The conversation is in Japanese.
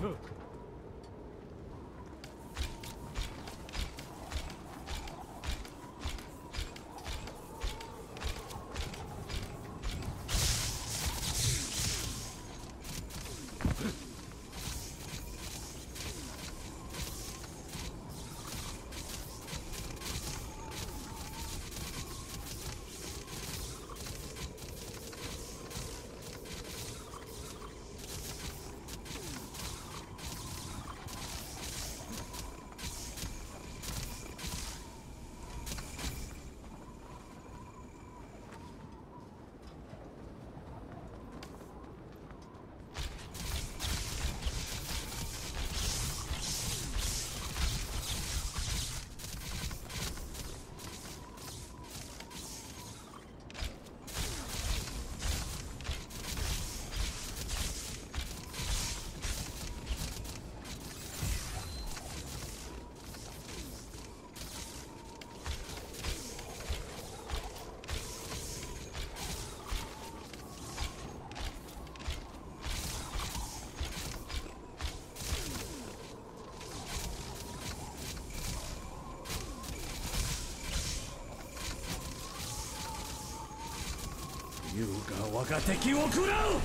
Huh. 優雅我が敵を食らう。